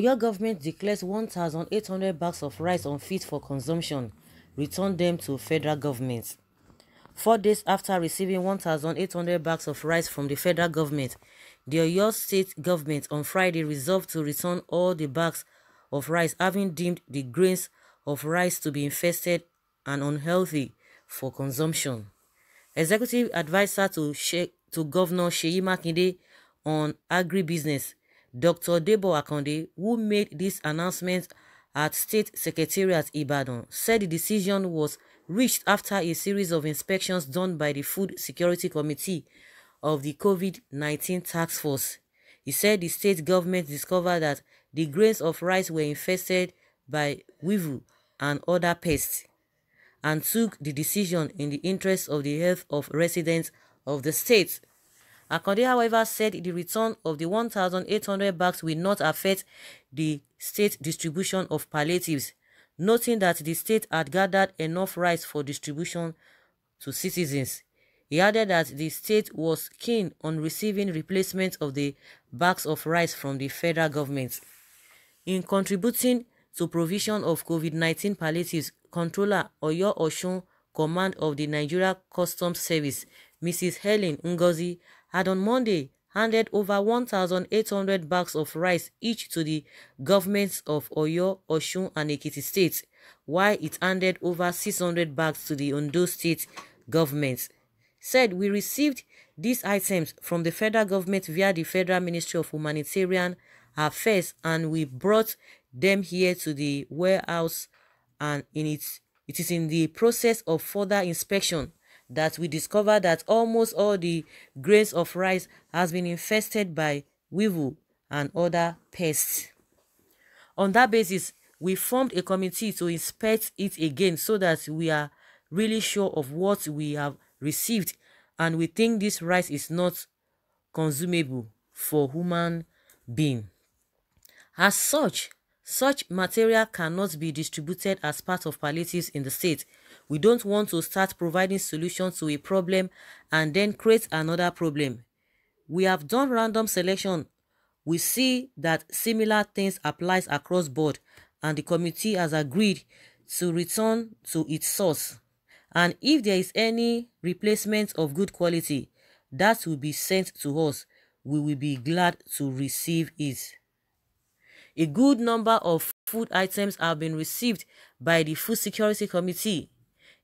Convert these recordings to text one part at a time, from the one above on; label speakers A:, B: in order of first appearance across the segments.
A: Oyo government declares 1,800 bags of rice unfit for consumption, return them to federal government. Four days after receiving 1,800 bags of rice from the federal government, the Oyo state government on Friday resolved to return all the bags of rice having deemed the grains of rice to be infested and unhealthy for consumption. Executive advisor to, she to Governor Sheyi Makinde on agribusiness, Dr. Debo Akande, who made this announcement at State Secretariat Ibadan, said the decision was reached after a series of inspections done by the Food Security Committee of the COVID-19 task force. He said the state government discovered that the grains of rice were infested by weevil and other pests and took the decision in the interest of the health of residents of the state. Akande, however, said the return of the 1,800 bags will not affect the state distribution of palliatives, noting that the state had gathered enough rice for distribution to citizens. He added that the state was keen on receiving replacement of the bags of rice from the federal government. In contributing to provision of COVID-19 palliatives, Controller Oyo Osun Command of the Nigeria Customs Service, Mrs. Helen Ngozi, had on Monday handed over 1,800 bags of rice each to the governments of Oyo, Osun and Ekiti states, while it handed over 600 bags to the Ondo state government. Said we received these items from the federal government via the Federal Ministry of Humanitarian Affairs and we brought them here to the warehouse and in it, it is in the process of further inspection that we discover that almost all the grains of rice has been infested by weevil and other pests. On that basis, we formed a committee to inspect it again so that we are really sure of what we have received and we think this rice is not consumable for human being. As such, such material cannot be distributed as part of palliatives in the state. We don't want to start providing solutions to a problem and then create another problem. We have done random selection. We see that similar things applies across board and the committee has agreed to return to its source. And if there is any replacement of good quality, that will be sent to us. We will be glad to receive it. A good number of food items have been received by the Food Security Committee.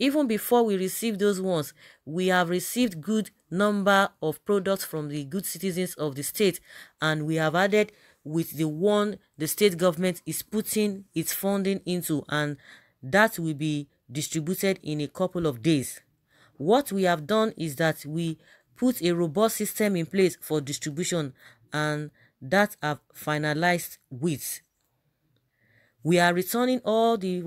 A: Even before we receive those ones, we have received good number of products from the good citizens of the state and we have added with the one the state government is putting its funding into and that will be distributed in a couple of days. What we have done is that we put a robust system in place for distribution and that have finalized with. We are returning all the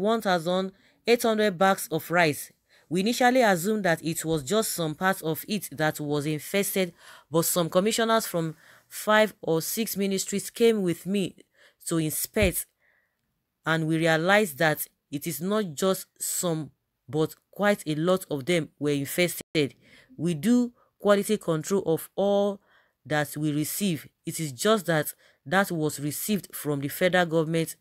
A: 1,800 bags of rice. We initially assumed that it was just some part of it that was infested, but some commissioners from five or six ministries came with me to inspect and we realized that it is not just some but quite a lot of them were infested. We do quality control of all that we receive. It is just that that was received from the federal government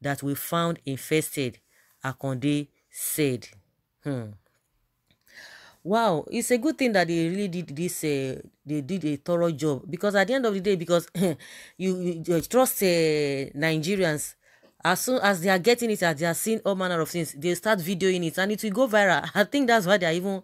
A: that we found infested, Akonde said. Hmm. Wow, it's a good thing that they really did this. Uh, they did a thorough job because at the end of the day, because you, you, trust uh, Nigerians, as soon as they are getting it, as they are seeing all manner of things, they start videoing it and it will go viral. I think that's why they are even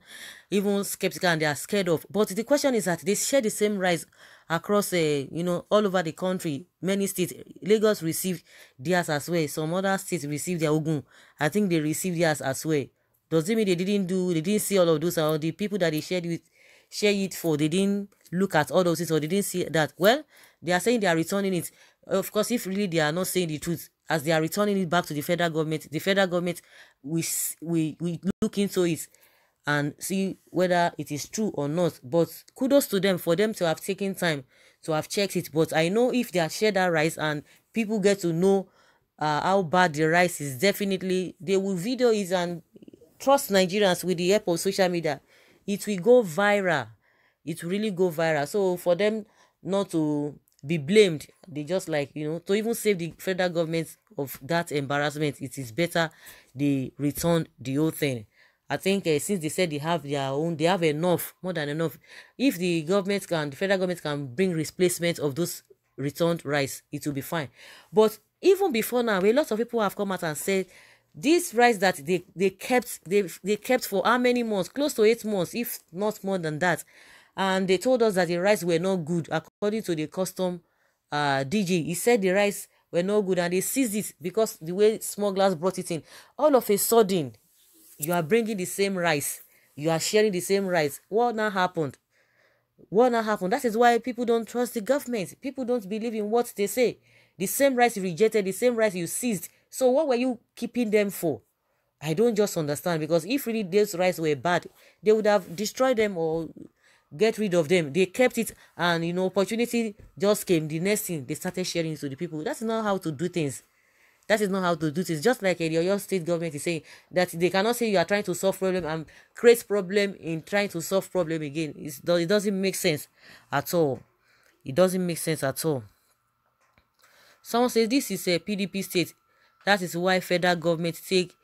A: even skeptical and they are scared of. But the question is that they share the same rights across, uh, you know, all over the country. Many states, Lagos received theirs as well. Some other states received their Ogun. I think they received theirs as well. Does it mean they didn't do, they didn't see all of those, or the people that they shared with, share it for, they didn't look at all those things, or they didn't see that? Well, they are saying they are returning it. Of course, if really they are not saying the truth, as they are returning it back to the federal government, the federal government, we, we, we look into it and see whether it is true or not. But kudos to them for them to have taken time to have checked it. But I know if they have shared that rice and people get to know uh, how bad the rice is, definitely they will video it and trust Nigerians with the help of social media. It will go viral. It will really go viral. So for them not to be blamed they just like you know to even save the federal government of that embarrassment it is better they return the whole thing i think uh, since they said they have their own they have enough more than enough. If the government can the federal government can bring replacement of those returned rice it will be fine. But even before now a lot of people have come out and said this rice that they they kept they they kept for how many months? Close to eight months if not more than that. And they told us that the rice were not good according to the custom uh dg he said the rice were not good and they seized it because the way smugglers brought it in. All of a sudden you are bringing the same rice you are sharing the same rice what now happened what now happened that is why people don't trust the government people don't believe in what they say the same rice you rejected the same rice you seized so what were you keeping them for? I don't just understand because if really those rice were bad, they would have destroyed them or get rid of them. They kept it and you know opportunity just came. The next thing they started sharing to the people. That's not how to do things. That is not how to do things. Just like uh, your state government is saying that they cannot say you are trying to solve problem and create problem in trying to solve problem again. It's, it doesn't make sense at all. It doesn't make sense at all. Someone says this is a PDP state. That is why federal government take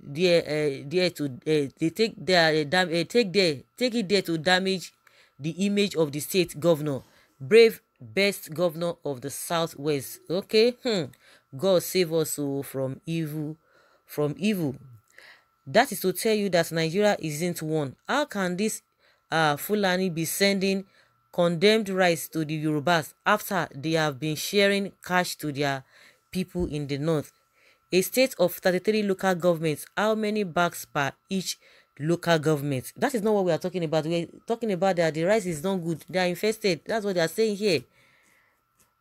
A: there uh, there to uh, they take their uh, dam uh, take there take it there to damage the image of the state governor brave best governor of the southwest. Okay hmm. god save us oh, from evil from evil. That is to tell you that nigeria isn't one. How can this uh fulani be sending condemned rice to the yorubas after they have been sharing cash to their people in the north? A state of 33 local governments, how many bags per each local government? That is not what we are talking about. We're talking about that the rice is not good. They are infested. That's what they are saying here.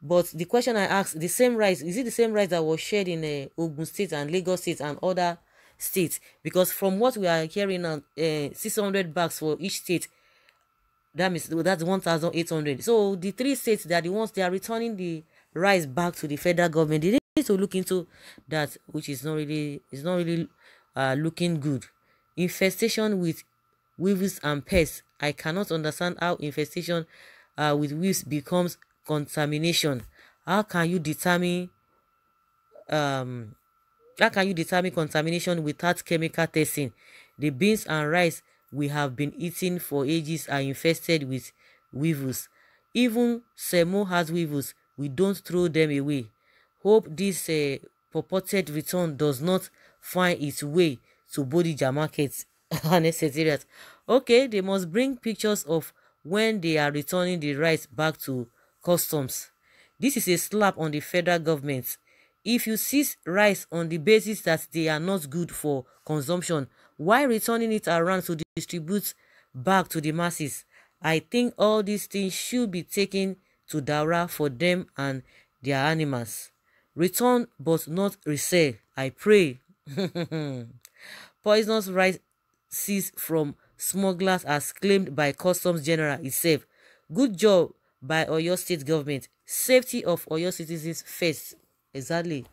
A: But the question I asked, the same rice, is it the same rice that was shared in uh, Ogun State and Lagos State and other states? Because from what we are hearing now, uh, 600 bags for each state, that means that's 1,800. So the three states that the ones they are returning the rice back to the federal government. They need to look into that, which is not really is not really uh, looking good. Infestation with weevils and pests. I cannot understand how infestation uh, with weevils becomes contamination. How can you determine um how can you determine contamination without chemical testing? The beans and rice we have been eating for ages are infested with weevils. Even semo has weevils we don't throw them away. Hope this uh, purported return does not find its way to Bodija markets and etc. Okay, they must bring pictures of when they are returning the rice back to customs. This is a slap on the federal government. If you seize rice on the basis that they are not good for consumption, why returning it around to distribute back to the masses? I think all these things should be taken to Daura for them and their animals. Return but not resell, I pray. Poisonous rice seized from smugglers as claimed by Customs General itself. Good job by Oyo State government. Safety of Oyo citizens first. Exactly.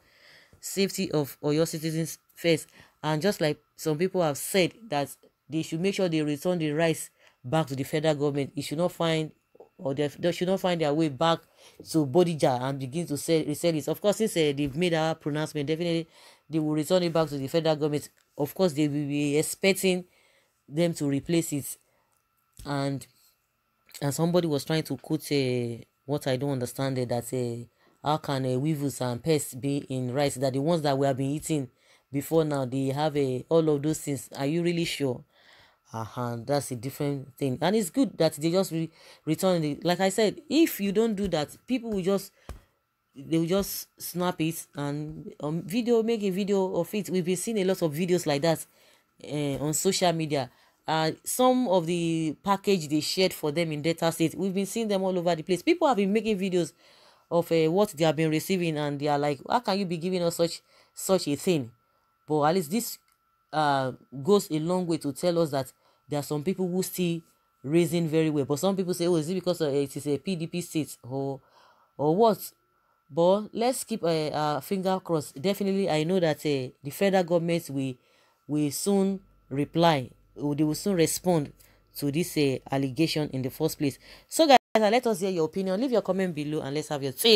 A: Safety of Oyo citizens first. And just like some people have said that they should make sure they return the rice back to the federal government. It should not find or they, they should not find their way back to Bodija and begin to sell, resell it. Of course, since uh, they've made our pronouncement, definitely they will return it back to the federal government. Of course, they will be expecting them to replace it. And and somebody was trying to quote uh, what I don't understand uh, that uh, how can uh, weevils and pests be in rice that the ones that we have been eating before now they have uh, all of those things. Are you really sure? uh-huh that's a different thing and it's good that they just re- return the like i said if you don't do that people will just they will just snap it and um, video make a video of it. We've been seeing a lot of videos like that uh, on social media. Uh some of the package they shared for them in data state we've been seeing them all over the place. People have been making videos of uh, what they have been receiving and they are like how can you be giving us such such a thing? But at least this uh goes a long way to tell us that there are some people who still raising very well. But some people say oh is it because uh, it is a pdp state or or what but let's keep a uh, uh, finger crossed. Definitely i know that uh, the federal government will will soon reply. They will soon respond to this uh, allegation in the first place. So guys let us hear your opinion. Leave your comment below and let's have your take